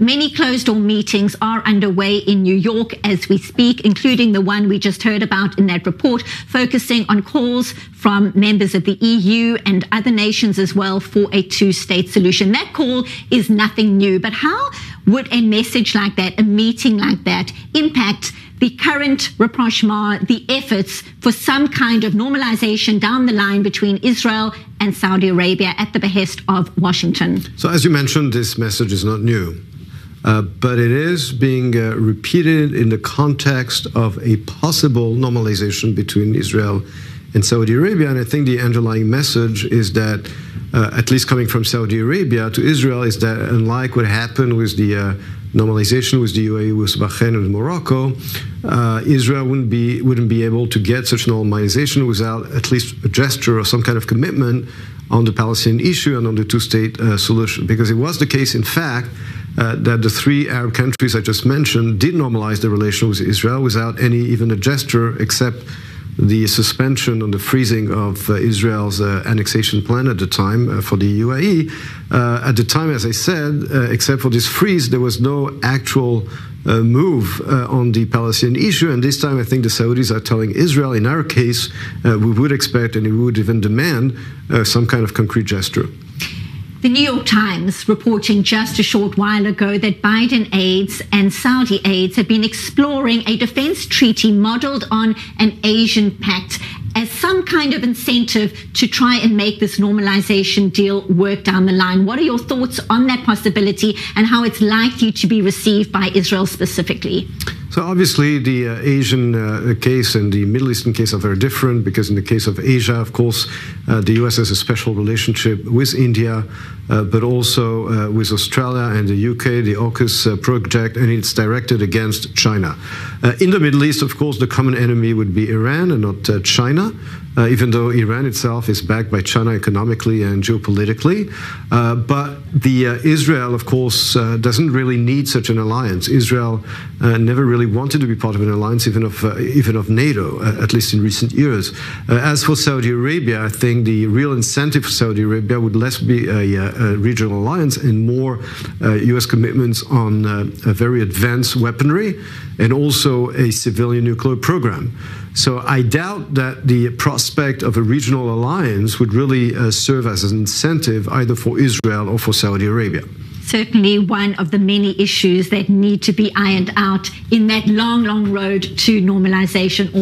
Many closed door meetings are underway in New York as we speak, including the one we just heard about in that report, focusing on calls from members of the EU and other nations as well for a two state solution. That call is nothing new, but how would a message like that, a meeting like that, impact the current rapprochement, the efforts for some kind of normalization down the line between Israel and Saudi Arabia at the behest of Washington? So, as you mentioned, this message is not new. Uh, but it is being uh, repeated in the context of a possible normalization between Israel and Saudi Arabia. And I think the underlying message is that, uh, at least coming from Saudi Arabia to Israel, is that unlike what happened with the uh, normalization with the UAE, with Bahrain and Morocco, uh, Israel wouldn't be wouldn't be able to get such normalization without at least a gesture or some kind of commitment on the Palestinian issue and on the two-state uh, solution. Because it was the case, in fact, that the three Arab countries I just mentioned did normalize their relation with Israel without any even a gesture except the suspension and the freezing of uh, Israel's uh, annexation plan at the time uh, for the UAE. Uh, at the time, as I said, uh, except for this freeze, there was no actual uh, move on the Palestinian issue. And this time, I think the Saudis are telling Israel, in our case, we would expect and we would even demand some kind of concrete gesture. The New York Times reporting just a short while ago that Biden aides and Saudi aides have been exploring a defense treaty modeled on an Asian pact as some kind of incentive to try and make this normalization deal work down the line. What are your thoughts on that possibility and how it's likely to be received by Israel specifically? So obviously, the uh, Asian uh, case and the Middle Eastern case are very different because in the case of Asia, of course, uh, the U.S. has a special relationship with India, uh, but also uh, with Australia and the UK, the AUKUS uh, project, and it's directed against China. in the Middle East, of course, the common enemy would be Iran and not China uh, even though Iran itself is backed by China economically and geopolitically. Uh, but the uh, Israel, of course, doesn't really need such an alliance. Israel never really wanted to be part of an alliance, even of uh, even of NATO, uh, at least in recent years. Uh, as for Saudi Arabia, I think the real incentive for Saudi Arabia would less be a, uh, a regional alliance and more U.S. commitments on very advanced weaponry and also a civilian nuclear program. So I doubt that the prospect of a regional alliance would really uh, serve as an incentive either for Israel or for Saudi Arabia. Certainly, one of the many issues that need to be ironed out in that long, long road to normalization.